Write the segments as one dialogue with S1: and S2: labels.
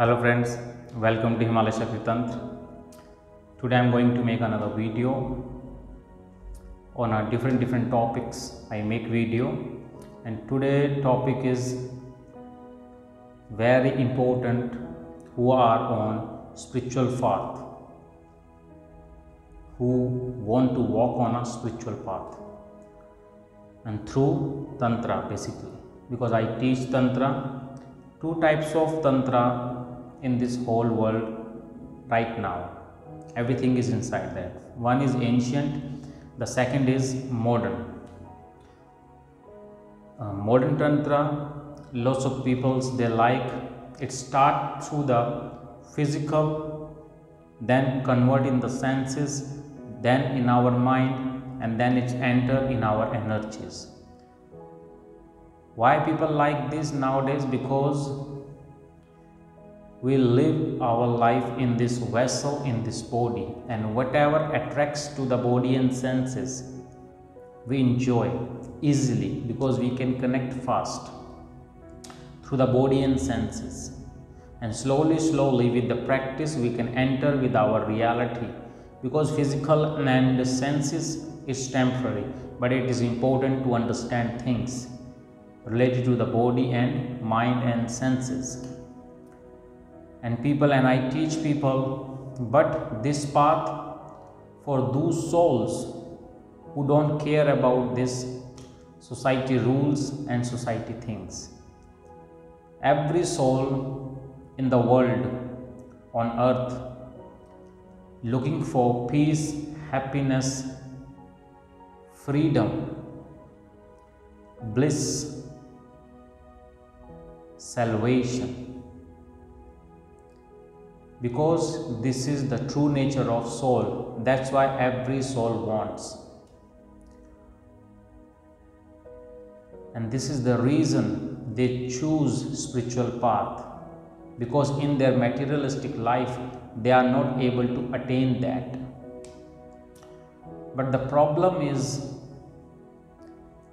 S1: Hello friends, welcome to Himalayan Shakti Tantra. Today I am going to make another video on a different different topics. I make video and today topic is very important who are on spiritual path who want to walk on a spiritual path and through tantra basically because i teach tantra two types of tantra in this whole world right now. Everything is inside that one is ancient the second is modern. Uh, modern tantra lots of peoples they like it start through the physical then convert in the senses then in our mind and then it's enter in our energies. Why people like this nowadays? Because we live our life in this vessel in this body and whatever attracts to the body and senses we enjoy easily because we can connect fast through the body and senses. And slowly slowly with the practice we can enter with our reality because physical and senses is temporary but it is important to understand things related to the body and mind and senses and people and i teach people but this path for those souls who don't care about this society rules and society things. Every soul in the world on earth looking for peace happiness freedom bliss salvation because this is the true nature of soul. That's why every soul wants. And this is the reason they choose spiritual path. Because in their materialistic life they are not able to attain that. But the problem is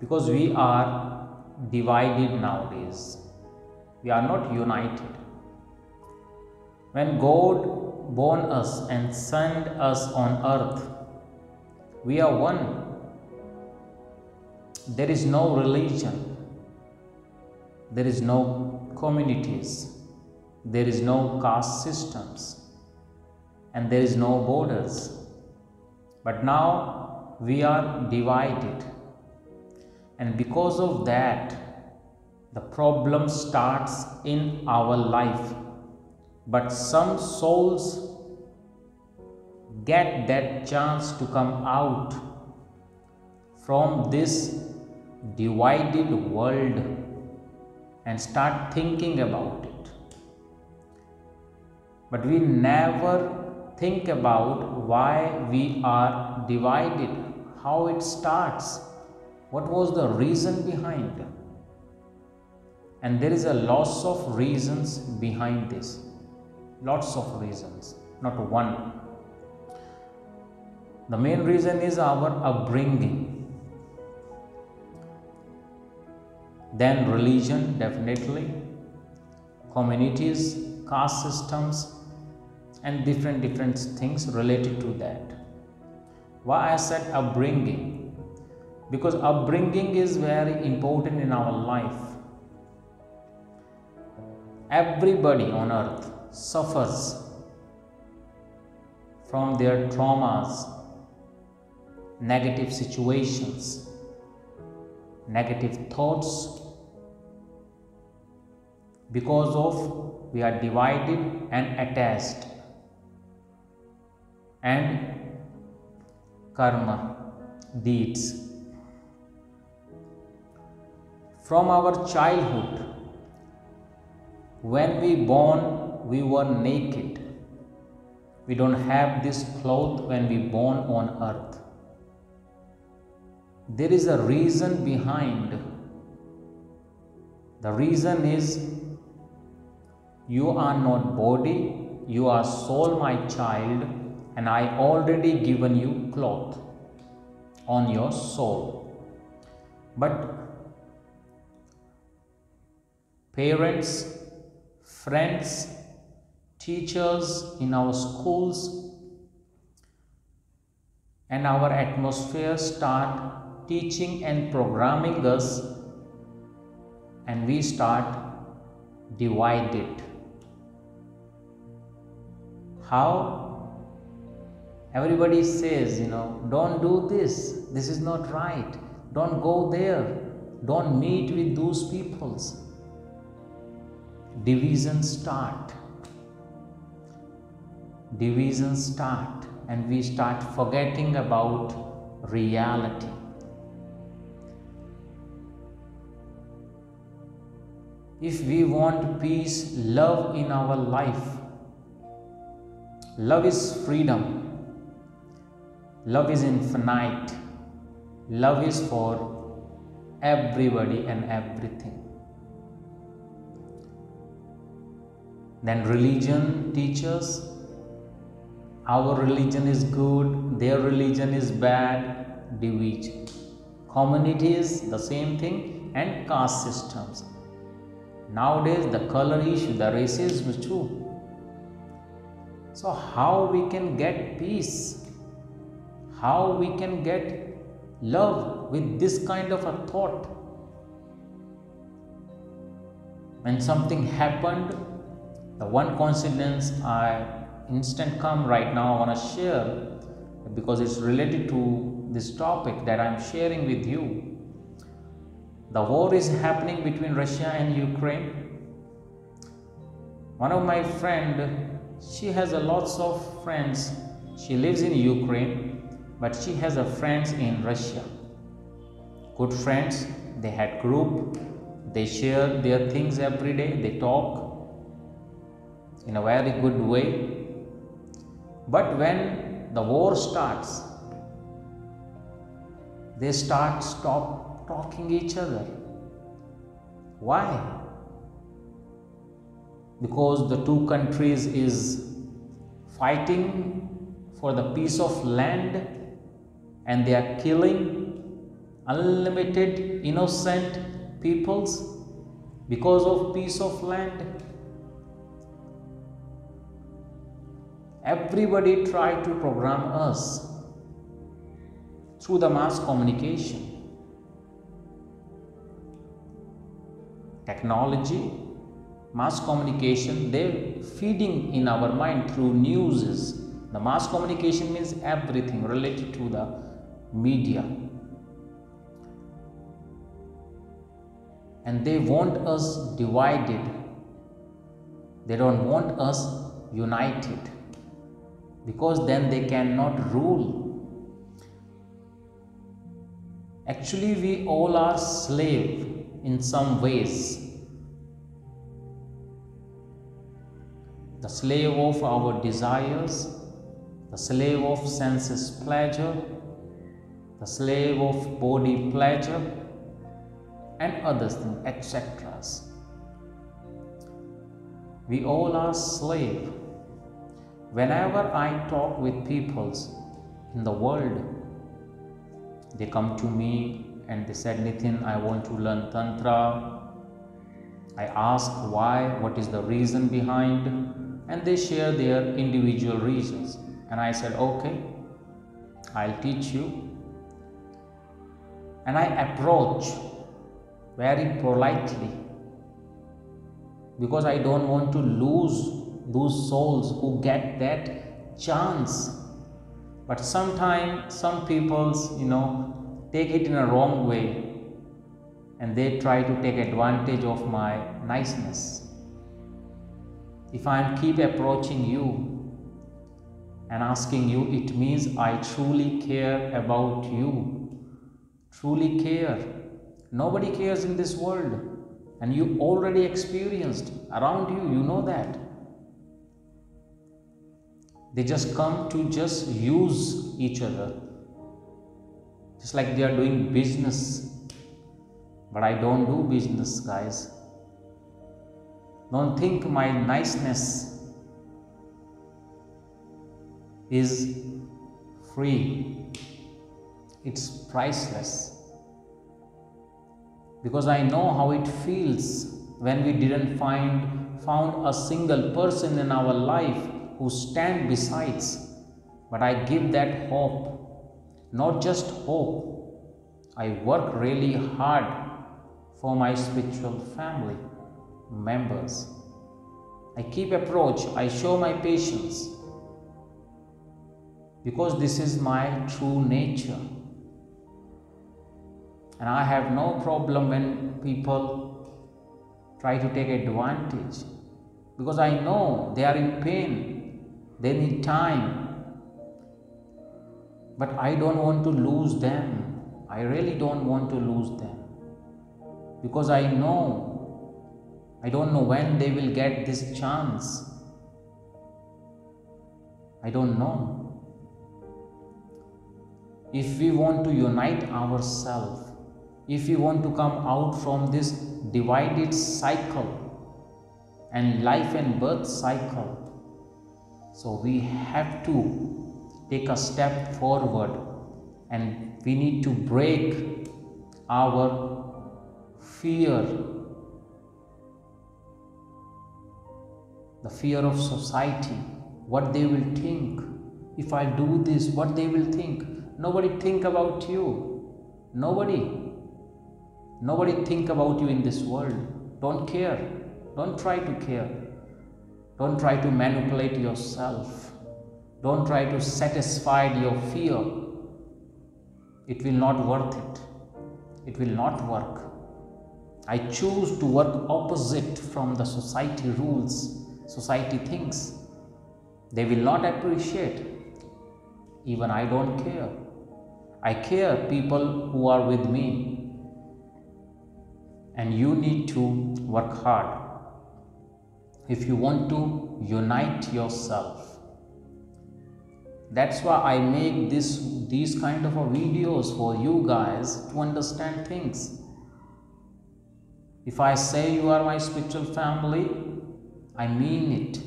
S1: because we are divided nowadays. We are not united when god born us and sent us on earth we are one. There is no religion. There is no communities. There is no caste systems. And there is no borders. But now we are divided. And because of that the problem starts in our life but some souls get that chance to come out from this divided world and start thinking about it. But we never think about why we are divided how it starts what was the reason behind. And there is a loss of reasons behind this lots of reasons not one. The main reason is our upbringing. Then religion definitely. Communities caste systems and different different things related to that. Why i said upbringing? Because upbringing is very important in our life. Everybody on earth suffers from their traumas negative situations negative thoughts. Because of we are divided and attached. And karma deeds. From our childhood when we born we were naked. We don't have this cloth when we born on earth. There is a reason behind. The reason is you are not body you are soul my child and i already given you cloth on your soul. But parents friends teachers in our schools and our atmosphere start teaching and programming us and we start divided how? Everybody says you know don't do this. This is not right. Don't go there. Don't meet with those peoples. Divisions start divisions start and we start forgetting about reality. If we want peace love in our life love is freedom. Love is infinite. Love is for everybody and everything. Then religion teaches our religion is good, their religion is bad, division. Communities, the same thing, and caste systems. Nowadays, the color issue, the racism too. So, how we can get peace? How we can get love with this kind of a thought. When something happened, the one coincidence I instant come right now I want to share because it's related to this topic that I'm sharing with you. The war is happening between Russia and Ukraine. One of my friend, she has a lots of friends. She lives in Ukraine but she has a friends in Russia. Good friends, they had group, they share their things every day, they talk in a very good way. But when the war starts, they start stop talking each other. Why? Because the two countries is fighting for the piece of land and they are killing unlimited innocent peoples because of piece of land everybody try to program us through the mass communication. Technology mass communication they're feeding in our mind through news the mass communication means everything related to the media. And they want us divided, they don't want us united because then they cannot rule. Actually, we all are slave in some ways. The slave of our desires, the slave of senses pleasure, the slave of body pleasure, and other things, etc. We all are slave. Whenever I talk with peoples in the world, they come to me and they said, Nitin, I want to learn Tantra. I ask why, what is the reason behind, and they share their individual reasons. And I said, okay, I'll teach you and I approach very politely because I don't want to lose those souls who get that chance. But sometimes some people's, you know, take it in a wrong way and they try to take advantage of my niceness. If I keep approaching you and asking you, it means I truly care about you truly care. Nobody cares in this world, and you already experienced around you, you know that. They just come to just use each other, just like they are doing business. But I don't do business, guys. Don't think my niceness is free it's priceless. Because I know how it feels when we didn't find found a single person in our life who stand besides but i give that hope not just hope. I work really hard for my spiritual family members. I keep approach i show my patience because this is my true nature. And i have no problem when people try to take advantage because I know they are in pain, they need time. But I don't want to lose them. I really don't want to lose them because I know I don't know when they will get this chance. I don't know. If we want to unite ourselves, if we want to come out from this divided cycle and life and birth cycle, so we have to take a step forward and we need to break our fear the fear of society what they will think if i do this what they will think nobody think about you nobody Nobody think about you in this world. Don't care. Don't try to care. Don't try to manipulate yourself. Don't try to satisfy your fear. It will not worth it. It will not work. I choose to work opposite from the society rules, society thinks. They will not appreciate. Even I don't care. I care people who are with me and you need to work hard if you want to unite yourself. That's why i make this these kind of videos for you guys to understand things. If i say you are my spiritual family i mean it.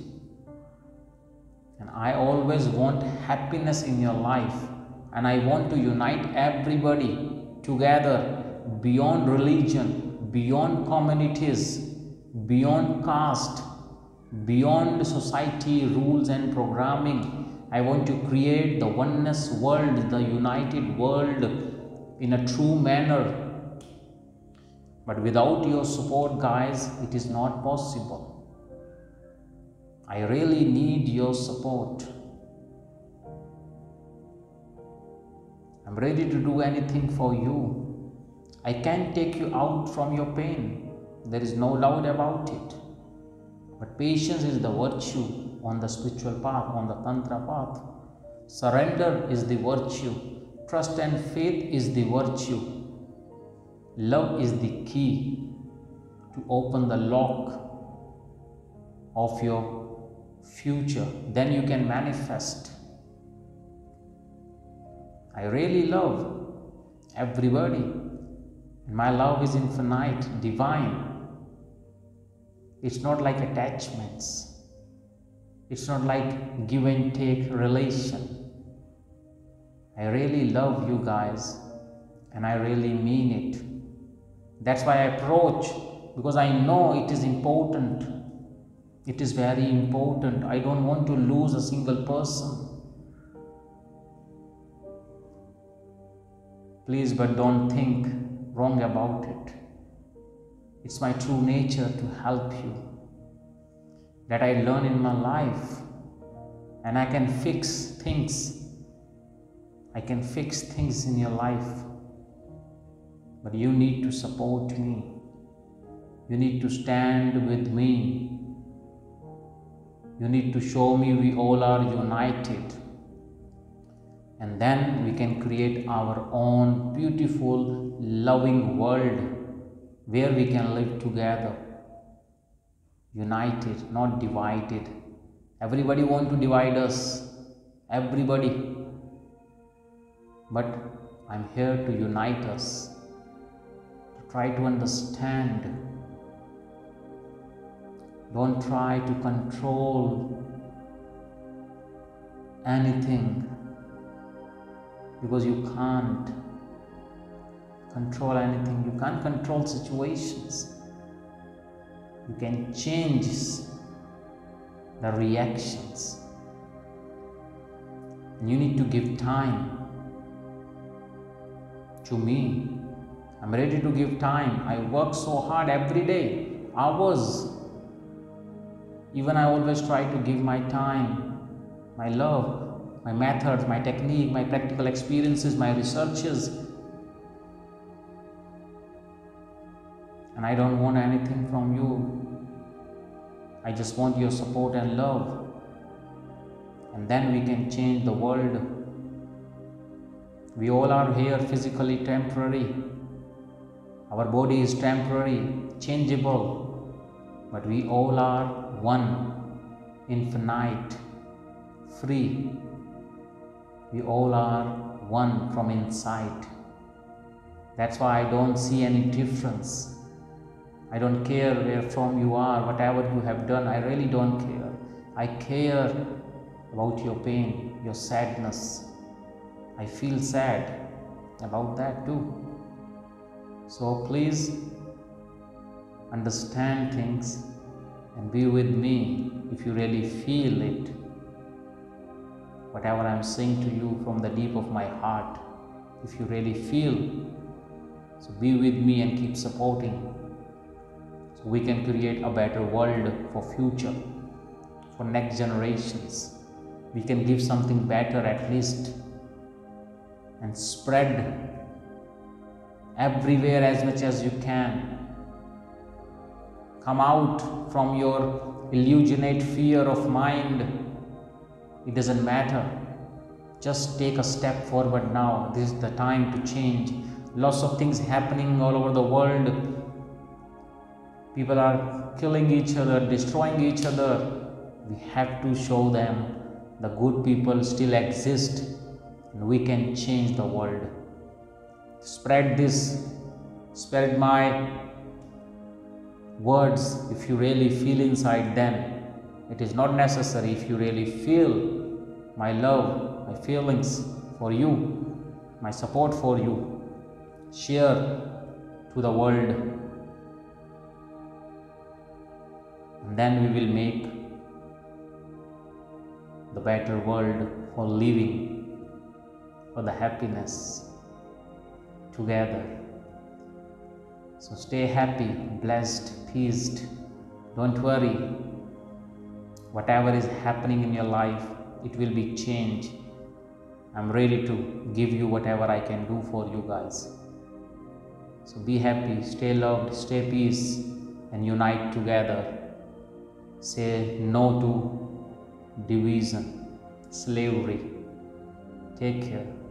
S1: And i always want happiness in your life. And i want to unite everybody together beyond religion beyond communities, beyond caste, beyond society rules and programming. I want to create the oneness world, the united world in a true manner. But without your support, guys, it is not possible. I really need your support. I'm ready to do anything for you. I can take you out from your pain. There is no doubt about it. But patience is the virtue on the spiritual path, on the Tantra path. Surrender is the virtue. Trust and faith is the virtue. Love is the key to open the lock of your future. Then you can manifest. I really love everybody my love is infinite, divine. It's not like attachments. It's not like give and take relation. I really love you guys and I really mean it. That's why I approach because I know it is important. It is very important. I don't want to lose a single person. Please, but don't think wrong about it. It's my true nature to help you. That I learn in my life and I can fix things. I can fix things in your life. But you need to support me. You need to stand with me. You need to show me we all are united and then we can create our own beautiful loving world where we can live together united not divided. Everybody want to divide us everybody. But i'm here to unite us to try to understand. Don't try to control anything because you can't control anything, you can't control situations. you can change the reactions. You need to give time to me. I'm ready to give time. I work so hard every day hours. Even i always try to give my time my love my methods my technique my practical experiences my researches and I don't want anything from you. I just want your support and love. And then we can change the world. We all are here physically temporary. Our body is temporary, changeable, but we all are one, infinite, free. We all are one from inside. That's why I don't see any difference I don't care where from you are, whatever you have done, I really don't care. I care about your pain, your sadness. I feel sad about that too. So please understand things and be with me if you really feel it. Whatever I'm saying to you from the deep of my heart, if you really feel, so be with me and keep supporting we can create a better world for future for next generations. We can give something better at least and spread everywhere as much as you can. Come out from your illusionate fear of mind. It doesn't matter. Just take a step forward now. This is the time to change. Lots of things happening all over the world People are killing each other, destroying each other. We have to show them the good people still exist and we can change the world. Spread this, spread my words if you really feel inside them. It is not necessary if you really feel my love, my feelings for you, my support for you. Share to the world then we will make the better world for living, for the happiness together. So stay happy, blessed, peaced. Don't worry. Whatever is happening in your life, it will be changed. I'm ready to give you whatever I can do for you guys. So be happy, stay loved, stay peace, and unite together say no to division, slavery. Take care.